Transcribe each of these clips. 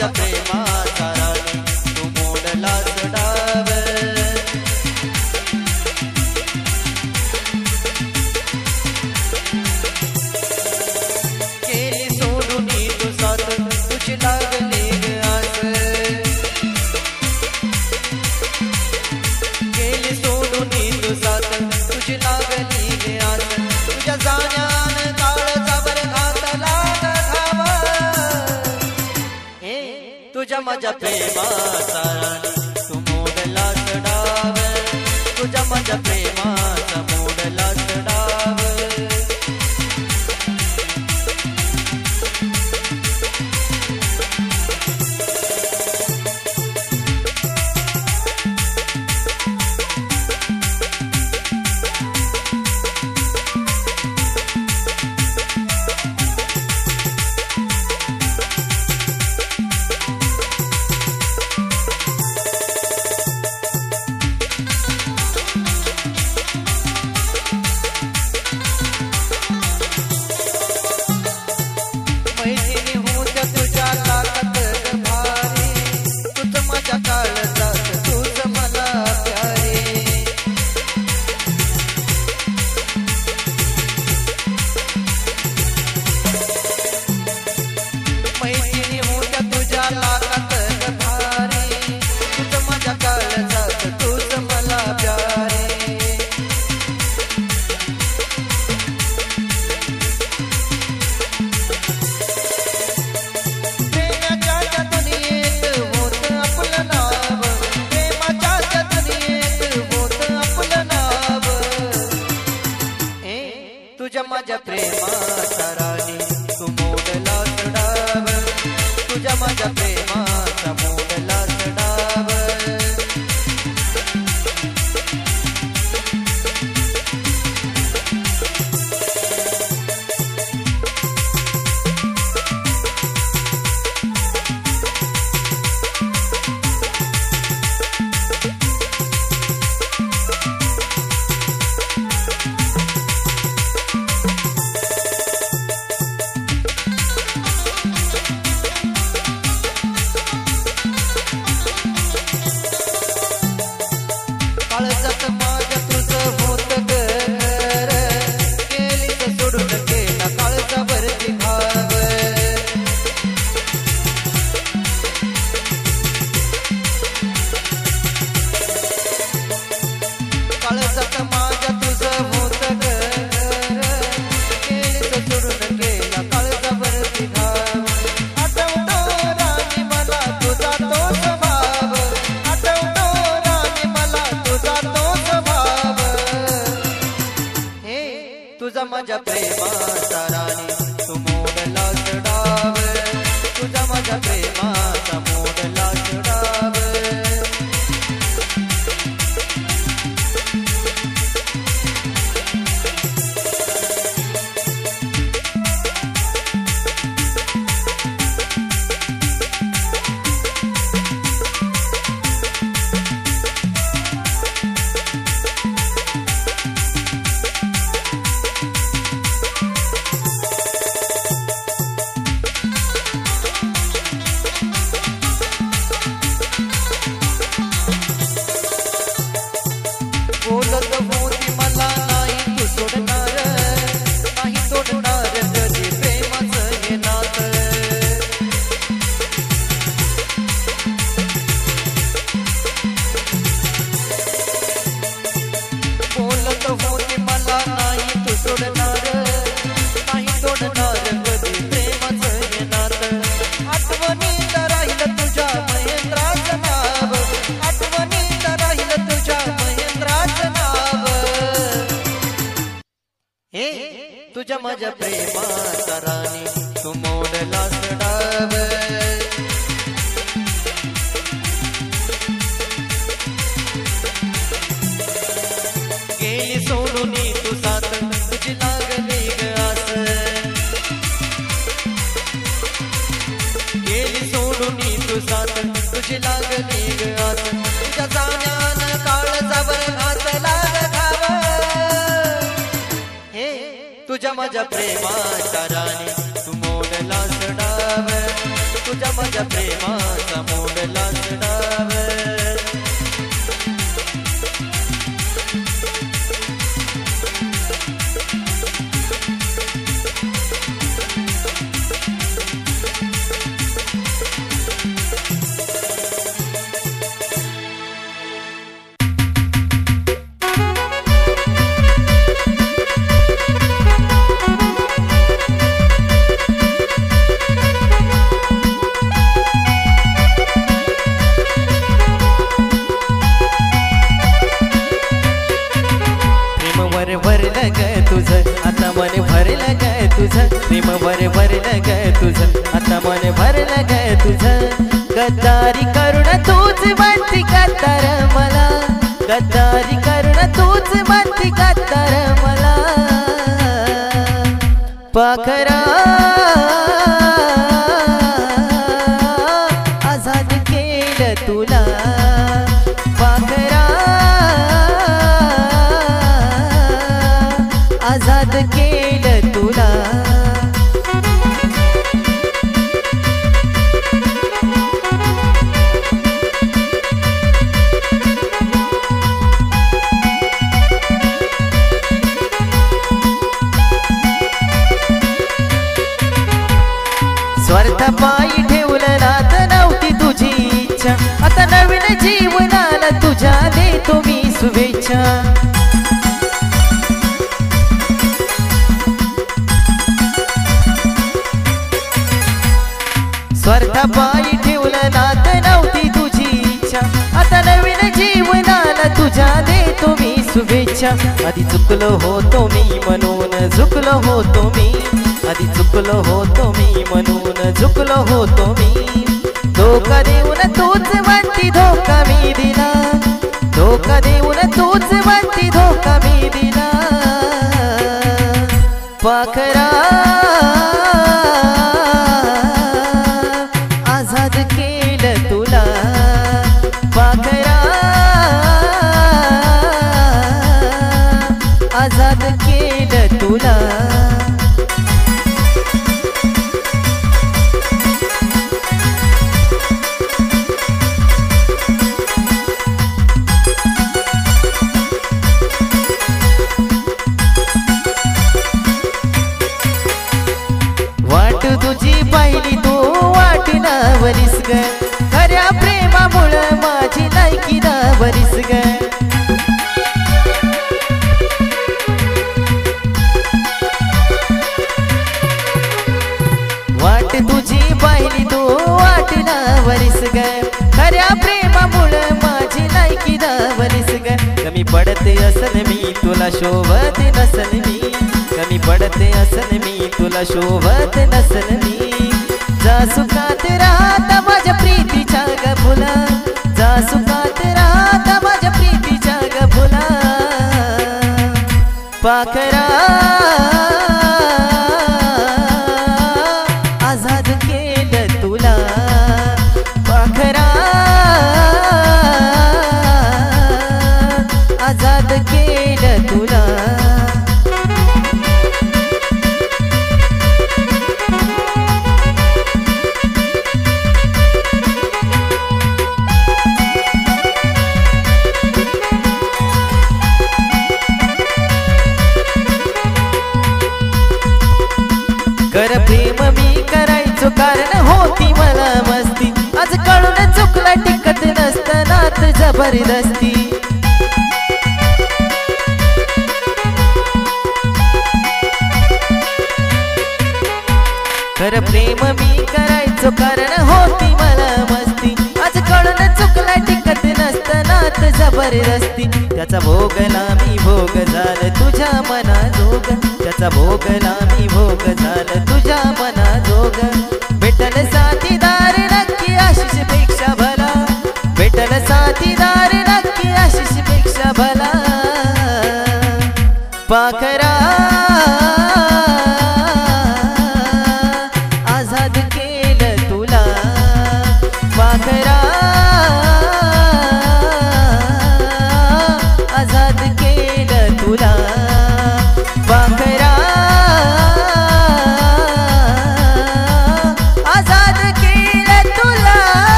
माझ्या प्रेमाचा तुझ्या तुझ्या माझ्या प्रेमाचा राणी. तू मोडला सडाव तुझ्या माझ्या प्रेमाचा मोडला सडाव तुझं? प्रेम प्रेमवर भरलं ग तुझं. आता मन भरलं ग तुझं. गद्दारी करुण तूच म्हणती गद्दार मला. गद्दारी करुण तूच म्हणती गद्दार मला. पाखरा शुभेच्छा स्वार्थ पायी ठेवलं नात नव्हती तुझी इच्छा. आता नवीन जीवनाला तुझ्या देतो मी शुभेच्छा. आधी चुकलो होतो मी म्हणून झुकलो होतो मी. आधी चुकलो होतो मी म्हणून झुकलो होतो मी. धोका देऊन तूच म्हणती धोका मी दिला. धोका देऊन तूच म्हणती धोका मी दिला पाखरा शोभत नसन मी. कमी पडते असन मी. तुला शोभत नसन मी. जा सुखात जबरदस्ती कर प्रेम मी करायचो कारण होती मला मस्ती. आज कळून चुकला टिकत नसतानात जबरदस्ती. त्याचा भोगला मी भोग झालं तुझ्या मना जोग त्याचा भोगला मी भोग झालं तुझ्या मना जोग भेटल साथीदार त्याला साथीदार नक्की आशिषपेक्षा भला. पाखर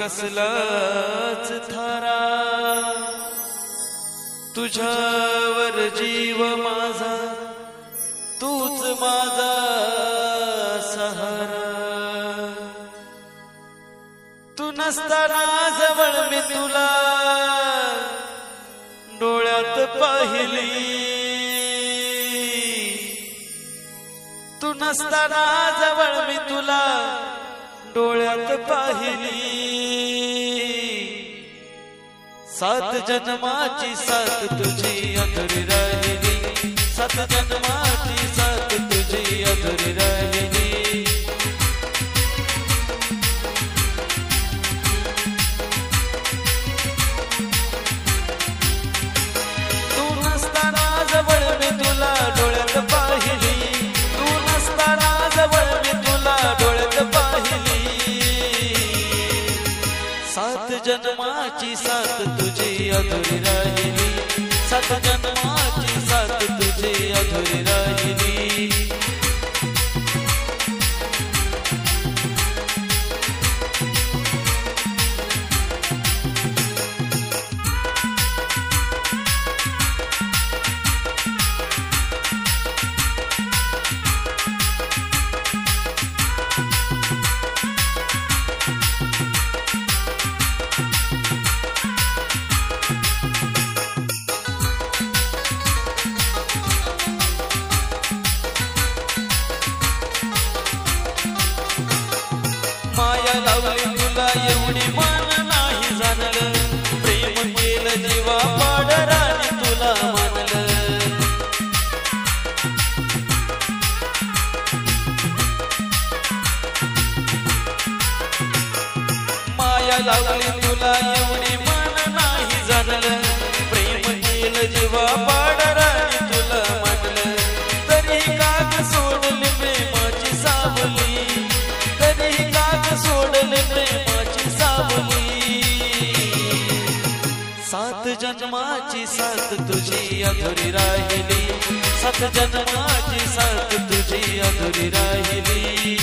कसलाच थारा. तुझ्यावर जीव माझा तूच माझा सहारा. तू नसताना जवळ मी तुला डोळ्यात पाहिली. तू नसताना जवळ मी तुला डोळ्यात पाहिली. सात जन्माची सात तुझी अधुरी राहिली. सात जन्माची सात तुझी अधुरी राहिली. अधुरी राहिली सत जन्म लावली तुला एवढी मान नाही जाणलं प्रेम केलं जीवा पाडराने तुला मानलं तरी काग सोडली प्रेमाची सावली तरी काग सोडली प्रेमाची सावली सात जन्माची साथ तुझी अधुरी राहिली. सात जन्माची साथ तुझी अधुरी राहिली.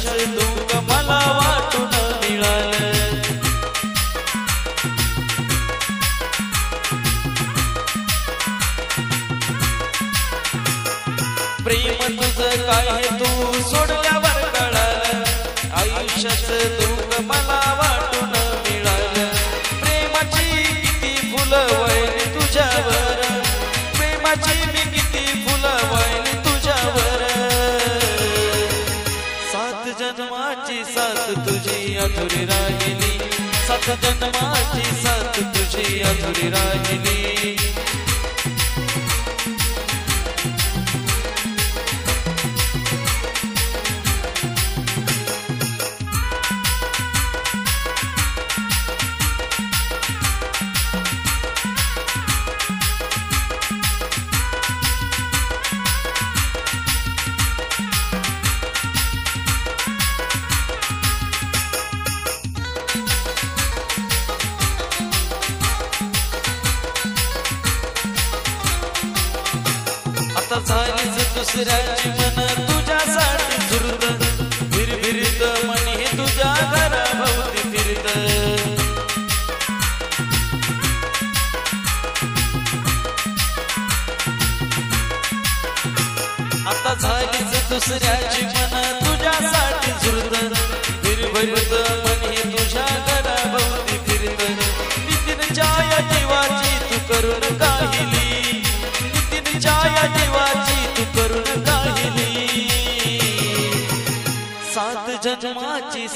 Treasure in the अधुरी राहिली. सात जन्माची साथ तुझी अधुरी राहिली.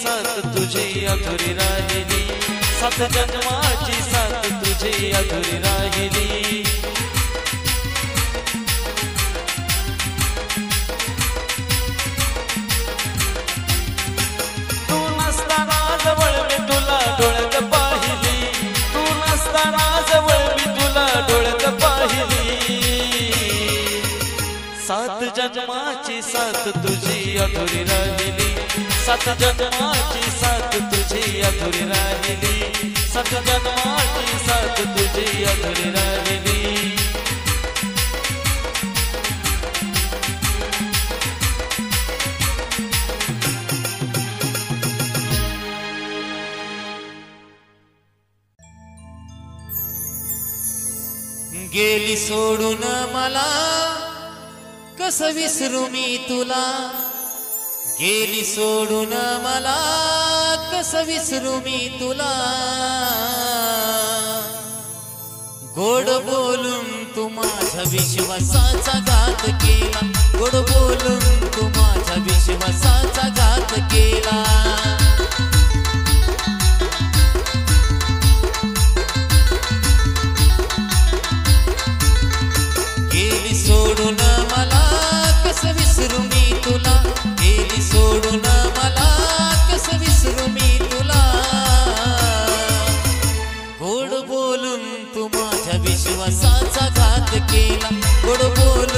साथ तुझी अधुरी राहिली. सात जन्माची साथ तुझी अधुरी राहिली. तू नसताना जवळ मी तुला डोळ्यात पाहिली. तू नसताना जवळ मी तुला डोळ्यात पाहिली. सात जन्माची साथ तुझी अधुरी राहिली. सात जन्माची साथ तुझी अधुरी राहिली. सात जन्माची साथ तुझी अधुरी राहिली. गेली सोडून मला कस विसरू मी तुला? गेली सोडून मला कस विसरू मी तुला? गोड बोलून तू माझ्या विश्वासाचा घात केला. गोड बोलून तू माझ्या विश्वासाचा घात केला. विसरू मी तुला. गेली सोडून मला कस विसरू मी तुला? गोड बोलून तू माझ्या विश्वासाचा घात केला. गोड बोलून